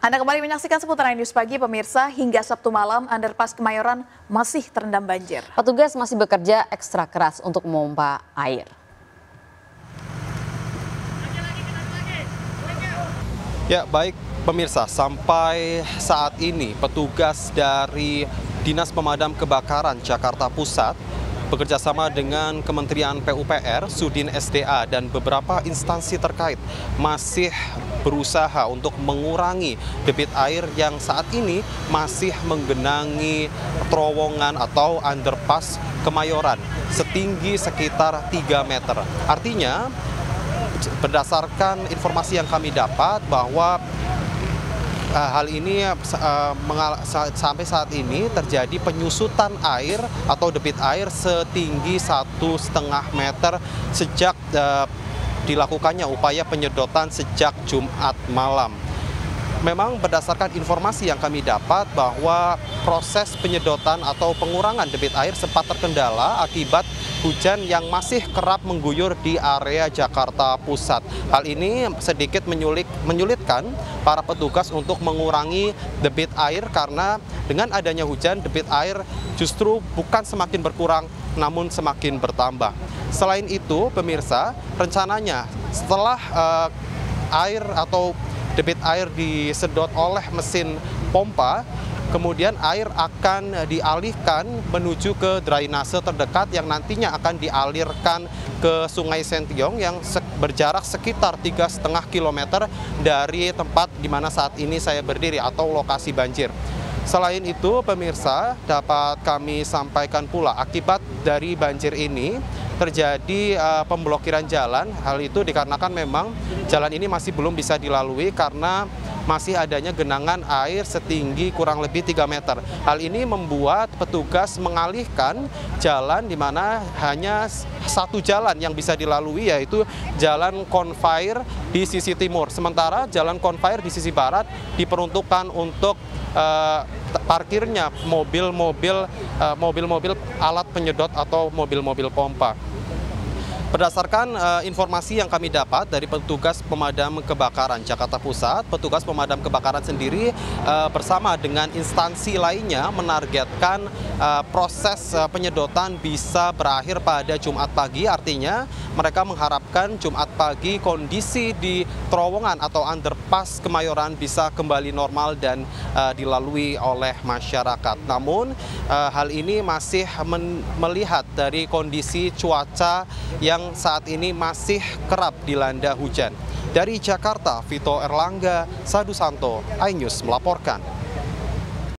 Anda kembali menyaksikan seputaran News Pagi, pemirsa. Hingga Sabtu malam, underpass Kemayoran masih terendam banjir. Petugas masih bekerja ekstra keras untuk memompa air. Ya, baik pemirsa, sampai saat ini petugas dari Dinas Pemadam Kebakaran Jakarta Pusat bekerjasama dengan Kementerian PUPR, Sudin SDA, dan beberapa instansi terkait masih berusaha untuk mengurangi debit air yang saat ini masih menggenangi terowongan atau underpass Kemayoran setinggi sekitar 3 meter. Artinya, berdasarkan informasi yang kami dapat bahwa uh, hal ini uh, sampai saat ini terjadi penyusutan air atau debit air setinggi satu setengah meter sejak uh, dilakukannya upaya penyedotan sejak Jumat malam memang berdasarkan informasi yang kami dapat bahwa proses penyedotan atau pengurangan debit air sempat terkendala akibat hujan yang masih kerap mengguyur di area Jakarta Pusat. Hal ini sedikit menyulik, menyulitkan para petugas untuk mengurangi debit air karena dengan adanya hujan debit air justru bukan semakin berkurang namun semakin bertambah. Selain itu, pemirsa, rencananya setelah uh, air atau debit air disedot oleh mesin pompa, kemudian air akan dialihkan menuju ke drainase terdekat yang nantinya akan dialirkan ke Sungai Sentiong yang berjarak sekitar tiga setengah kilometer dari tempat di mana saat ini saya berdiri atau lokasi banjir. Selain itu, pemirsa dapat kami sampaikan pula akibat dari banjir ini terjadi uh, pemblokiran jalan. Hal itu dikarenakan memang jalan ini masih belum bisa dilalui karena masih adanya genangan air setinggi kurang lebih 3 meter. Hal ini membuat petugas mengalihkan jalan di mana hanya satu jalan yang bisa dilalui yaitu jalan konvair di sisi timur. Sementara jalan konvair di sisi barat diperuntukkan untuk uh, parkirnya mobil-mobil uh, mobil-mobil alat penyedot atau mobil-mobil pompa. Berdasarkan uh, informasi yang kami dapat dari petugas pemadam kebakaran Jakarta Pusat, petugas pemadam kebakaran sendiri uh, bersama dengan instansi lainnya menargetkan uh, proses uh, penyedotan bisa berakhir pada Jumat pagi. Artinya mereka mengharapkan Jumat pagi kondisi di terowongan atau underpass Kemayoran bisa kembali normal dan uh, dilalui oleh masyarakat. Namun hal ini masih melihat dari kondisi cuaca yang yang saat ini masih kerap dilanda hujan. Dari Jakarta, Vito Erlangga, Sadu Santo, iNews melaporkan.